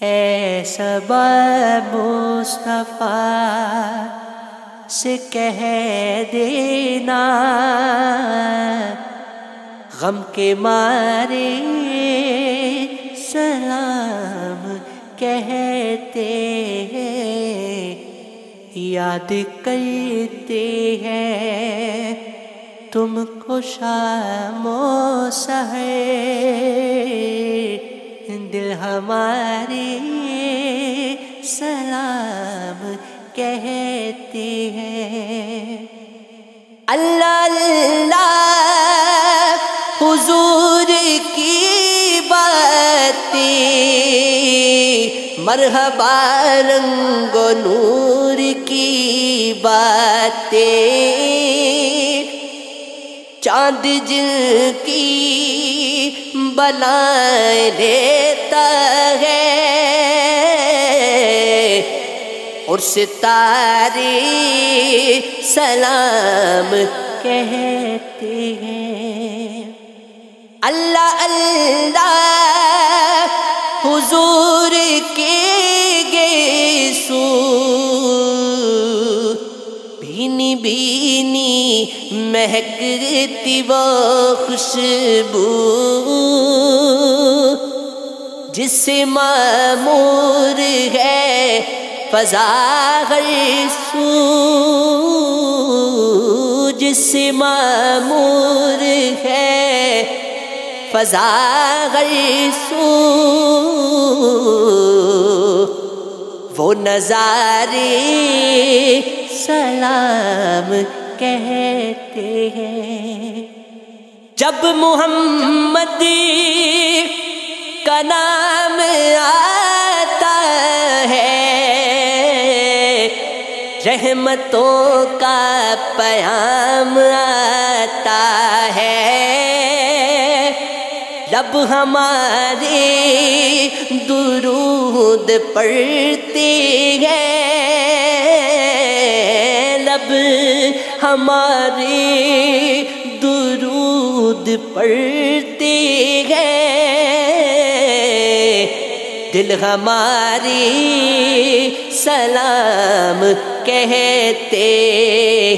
सबा मुस्तफ़ा से कह देना, गम के मारे सलाम कहते हैं, याद करते हैं, तुमको शामो सहे हमारे सलाम कहते हैं। अल्लाह अल्लाह, हुजूर की बातें, मरहबा रंगो नूर की बातें। चाँद जिल की बनाए लेता है। और सितारी सलाम कहते हैं। अल्लाह अल्लाह, हुजूर के गेसू, भीनी भीनी, महकती वो खुशबू। जिससे मामूर है फजा सू जिससे मामूर है फजा सू वो नजारे सलाम कहते हैं। जब मोहम्मद का नाम आता है। रहमतों का पयाम आता है। जब हमारे दुरूद पढ़ते हैं। लब हमारी दुरूद पढ़ते हैं। दिल हमारी सलाम कहते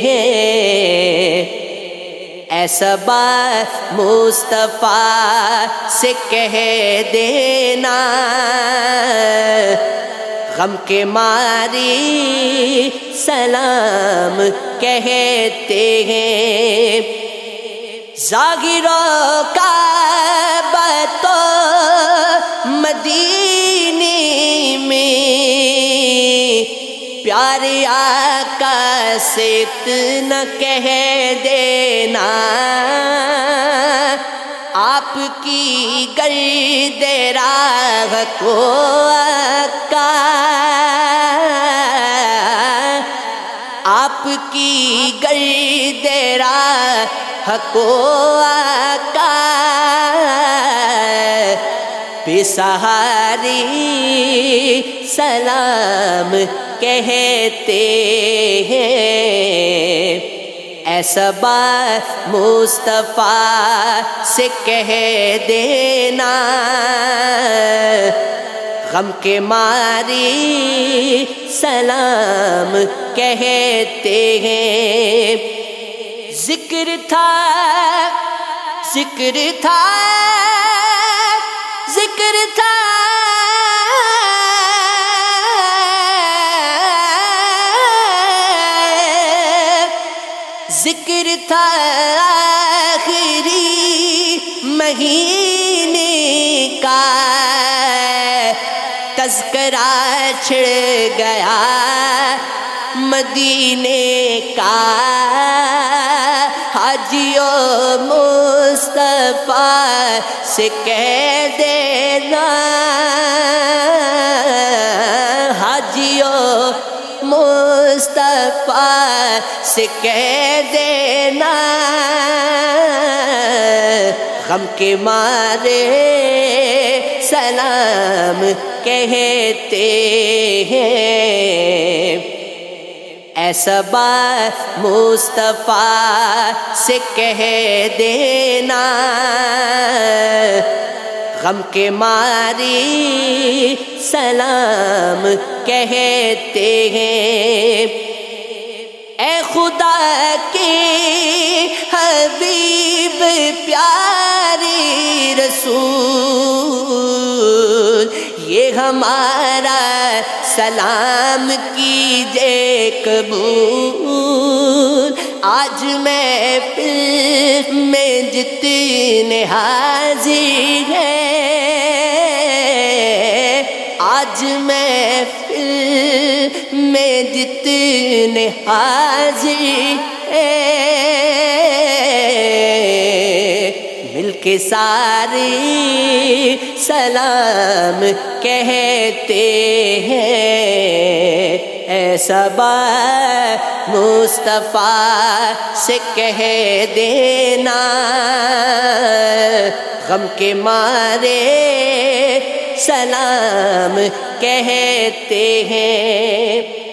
हैं। ऐसा बा मुस्तफ़ा से कह देना, गम के मारी सलाम कहते हैं। जागिरों का बतो आका न कह देना। आपकी गर्द राह को आपकी गर्द राह को बेसहारी सलाम कहते हैं। ऐसा मुस्तफ़ा से कह देना। गम के मारी सलाम कहते हैं। ज़िक्र था ज़िक्र था ज़िक्र था। था आखिरी महीने का। तस्करा छिड़ गया मदीने का। हाजियो मुस्तफ़ा से कह देना मुस्तफ़ा से कह देना। गम के मारे सलाम कहते हैं। ऐसा बा मुस्तफ़ा से कह देना। गम के मारी सलाम कहते हैं। खुदा के हबीब प्यारे रसूल, ये हमारा सलाम कीजे कबूल। आज मैं फिर में जितने हाजिर है, आज मैं फिर में जितने हाजिर मिलके सारी सलाम कहते हैं। ऐसा मुस्तफ़ा से कह देना, गम के मारे सलाम कहते हैं।